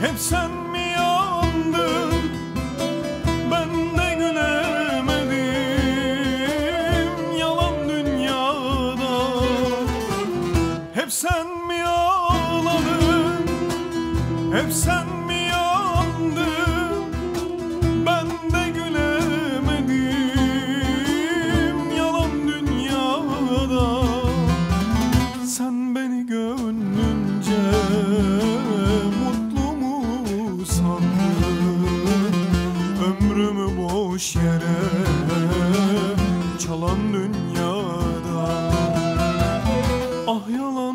Hep sen mi yandın? Ben de gülemedim Yalan dünyada. Hep sen mi ağladın? Hep sen çalan dünyada. Ah yalan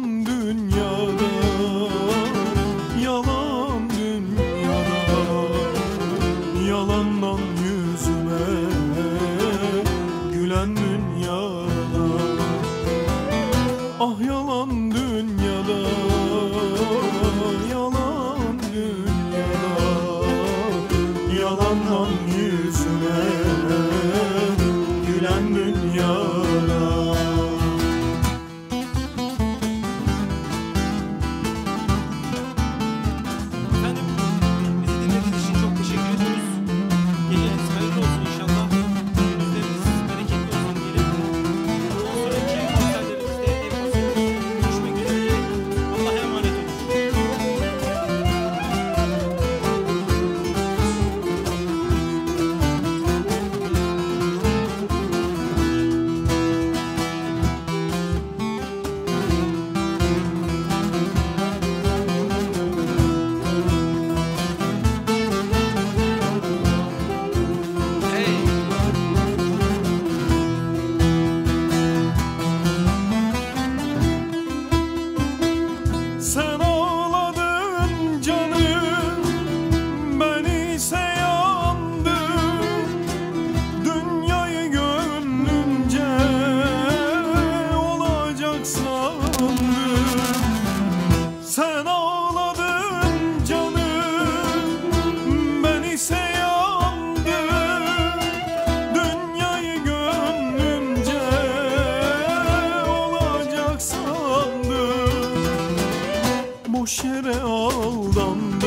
aldandım.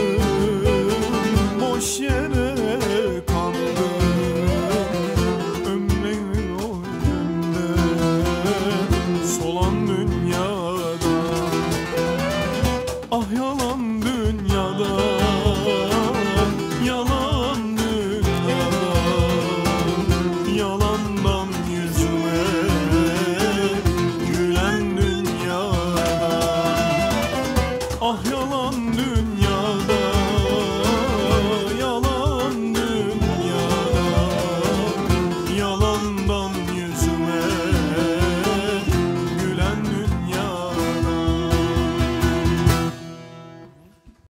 Boş yere